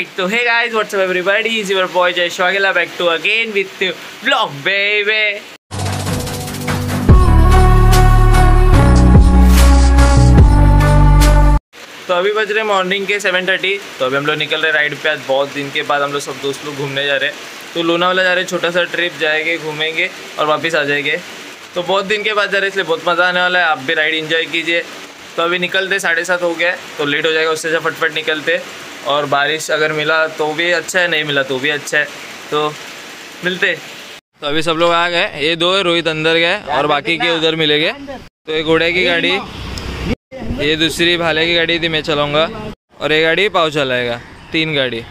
Alright, so hey guys, what's up everybody? It's your boy Jay Shwagila back to again with the. तो अभी बज रहे morning के 7:30 तो अभी हम लोग निकल रहे राइड पे। आज बहुत दिन के बाद हम लोग सब दोस्त लोग घूमने जा रहे हैं। तो लोनावाला जा रहे छोटा सा ट्रिप जाएँगे घूमेंगे और वापस आ जाएँगे। तो बहुत दिन के बाद जा रहे इसलिए बहुत मज़ा आने वाला है। आप भी राइड इन्जॉय कीजिए। तो अभी निकलते, साढ़े सात हो गया तो लेट हो जाएगा, उससे से फटफट निकलते। और बारिश अगर मिला तो भी अच्छा है, नहीं मिला तो भी अच्छा है। तो मिलते तो अभी सब लोग आ गए, ये दो है, रोहित अंदर गए और बाकी के उधर मिलेंगे। तो ये घोड़े की गाड़ी, ये दूसरी भाले की गाड़ी थी, मैं चलाऊँगा। और ये गाड़ी पाव चलाएगा, तीन गाड़ी।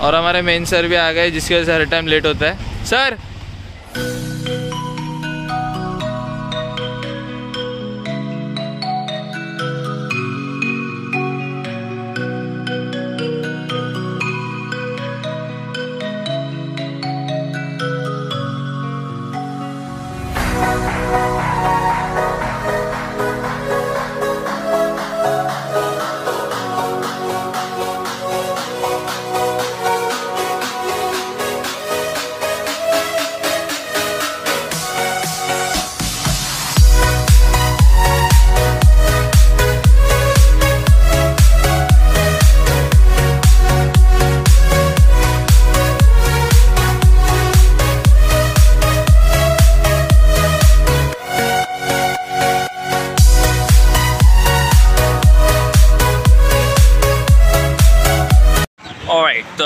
और हमारे मेन सर भी आ गए, जिसकी वजह से हर टाइम लेट होता है। सर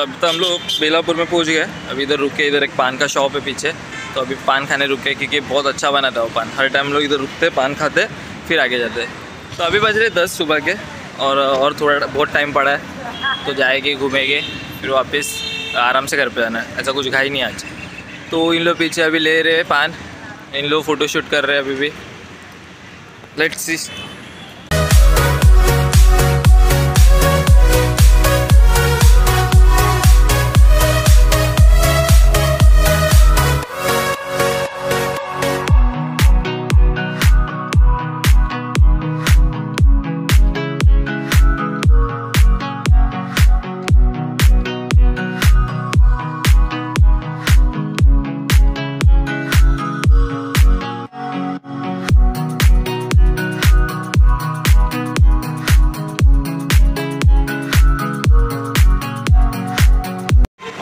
ऑलराइट तो हम लोग बेलापुर में पहुँच गए। अभी इधर रुके इधर एक पान का शॉप है पीछे। तो अभी पान खाने रुके क्योंकि बहुत अच्छा बना था वो पान। हर टाइम लोग इधर रुकते, पान खाते, फिर आगे जाते। तो अभी बज रहे दस सुबह के और और थोड़ा बहुत टाइम पड़ा है। तो जाएँगे, घूमेंगे, फिर वापस आराम से घर पे जाना है। ऐसा कुछ खाई नहीं आज। तो इन लोग पीछे अभी ले रहे हैं पान। इन लोग फ़ोटोशूट कर रहे हैं अभी भी। लेट्स सी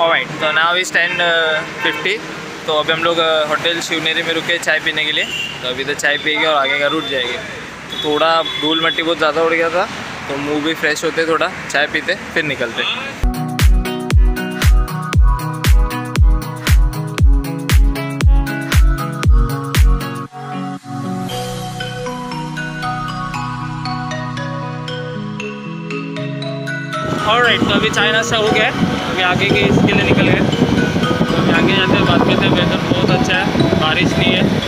ऑलराइट तो नाउ इज़ टेन फिफ्टी तो अभी हम लोग होटल शिवनेरी में रुके चाय पीने के लिए। तो अभी तो चाय पिएँगे और आगे का रूट जाएँगे। तो थोड़ा धूल मट्टी बहुत ज़्यादा उड़ गया था तो मुँह भी फ्रेश होते थोड़ा, चाय पीते, फिर निकलते। ऑलराइट तो अभी चाय नाश्ता हो गया। अभी आगे के इसके लिए निकल गए। तो अभी आगे जाते हैं बात करते हैं वेदर बहुत अच्छा है, बारिश नहीं है।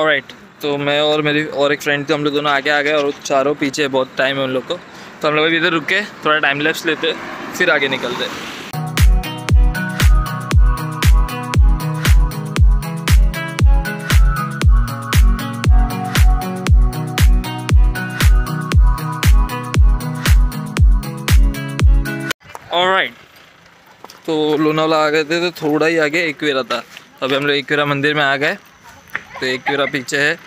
ऑलराइट तो मैं और मेरी और एक फ्रेंड थी, हम लोग दोनों आगे आ गए और चारों पीछे बहुत टाइम है उन लोग को। तो हम लोग अभी इधर रुक के थोड़ा टाइम लेप्स लेते फिर आगे निकलते ऑलराइट तो लोनावाला आ गए थे तो थोड़ा ही आगे एकवेरा था। अभी हम लोग एकवेरा मंदिर में आ गए। सकते हो एक क्यूरा पीछे है।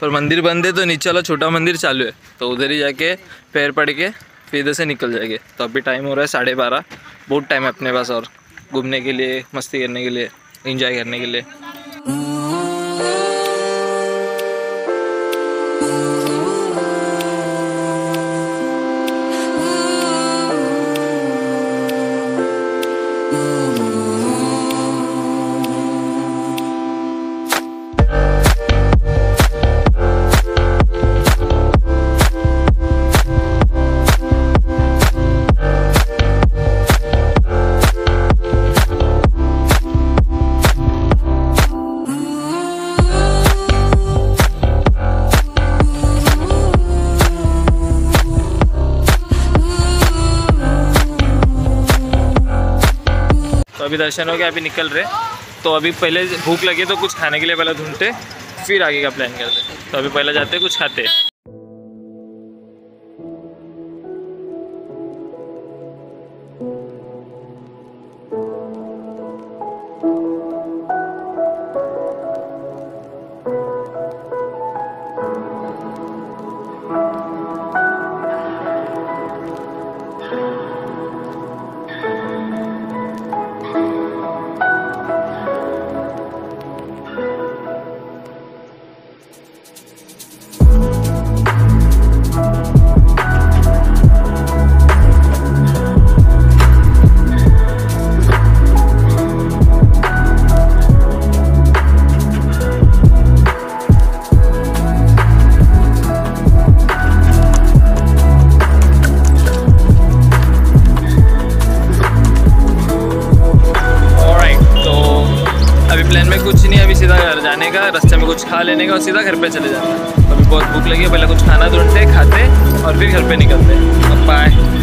पर मंदिर बंद है तो नीचे वाला छोटा मंदिर चालू है। तो उधर ही जाके पैर पड़ के फिर इधर से निकल जाएँगे। तो अभी टाइम हो रहा है साढ़े बारह। बहुत टाइम है अपने पास और घूमने के लिए, मस्ती करने के लिए इंजॉय करने के लिए। अभी दर्शन हो गया, अभी निकल रहे। तो अभी पहले भूख लगे तो कुछ खाने के लिए पहले ढूंढते, फिर आगे का प्लान करते। तो अभी पहले जाते, कुछ खाते। जाने का रास्ते में कुछ खा लेने का और सीधा घर पे चले जाना। अभी बहुत भूख लगी है, पहले कुछ खाना ढूंढते, खाते और फिर घर पे निकलते हैं बाय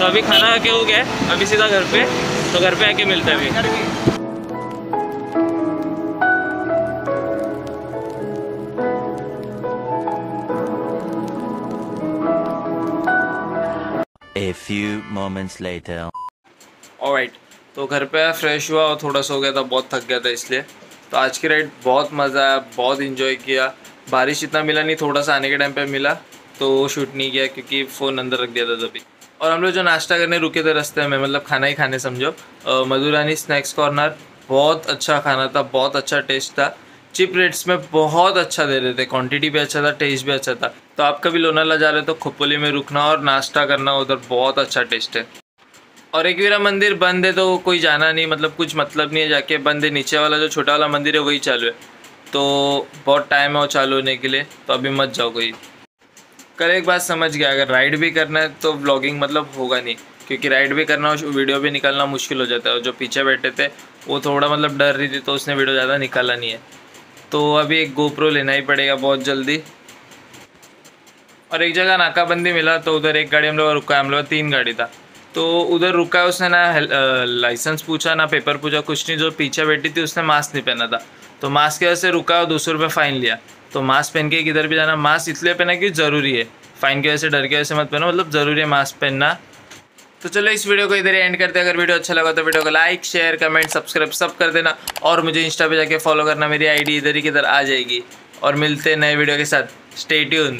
तो अभी खाना आके हो गया अभी सीधा घर पे तो घर पे आके मिलते हैं अभी। A few moments later. तो घर पे आया फ्रेश हुआ और थोड़ा सो गया था बहुत थक गया था इसलिए। तो आज की राइड बहुत मज़ा आया बहुत इन्जॉय किया। बारिश इतना मिला नहीं थोड़ा सा आने के टाइम पे मिला तो वो शूट नहीं किया क्योंकि फ़ोन अंदर रख दिया था तभी। और हम लोग जो नाश्ता करने रुके थे रास्ते में मतलब खाना ही खाने समझो। मधुरानी स्नैक्स कॉर्नर बहुत अच्छा खाना था, बहुत अच्छा टेस्ट था। चिप रेट्स में बहुत अच्छा दे रहे थे क्वांटिटी भी अच्छा था टेस्ट भी अच्छा था। तो आप कभी लोनाला जा रहे हो तो खोपोली में रुकना और नाश्ता करना, उधर बहुत अच्छा टेस्ट है। और एक वीरा मंदिर बंद है तो कोई जाना नहीं मतलब कुछ मतलब नहीं है, जाके बंद है। नीचे वाला जो छोटा वाला मंदिर है, वही चालू है। तो बहुत टाइम है वो चालू होने के लिए तो अभी मत जाओ कोई। कल एक बात समझ गया, अगर राइड भी करना है तो ब्लॉगिंग मतलब होगा नहीं, क्योंकि राइड भी करना वीडियो भी निकालना मुश्किल हो जाता है और जो पीछे बैठे थे, वो थोड़ा मतलब डर रही थी तो उसने वीडियो ज़्यादा निकाला नहीं है। तो अभी एक गोप्रो लेना ही पड़ेगा बहुत जल्दी। और एक जगह नाकाबंदी मिला तो उधर एक गाड़ी हम लोग रुका है हम लोग तीन गाड़ी था। तो उधर रुका उसने ना लाइसेंस पूछा, ना पेपर पूछा, कुछ नहीं, जो पीछे बैठी थी उसने मास्क नहीं पहना था। तो मास्क की वजह से रुका और दो सौ रुपये फ़ाइन लिया। तो मास्क पहन के किधर भी जाना मास्क इसलिए पहना कि ज़रूरी है। फ़ाइन की वजह से, डर की वजह से मत पहनो मतलब ज़रूरी है मास्क पहनना। तो चलो इस वीडियो को इधर एंड करते हैं। अगर वीडियो अच्छा लगा तो वीडियो को लाइक शेयर कमेंट सब्सक्राइब सब कर देना। और मुझे इंस्टा पे जाके फॉलो करना, मेरी आईडी इधर ही किधर आ जाएगी। और मिलते हैं नए वीडियो के साथ। Stay tune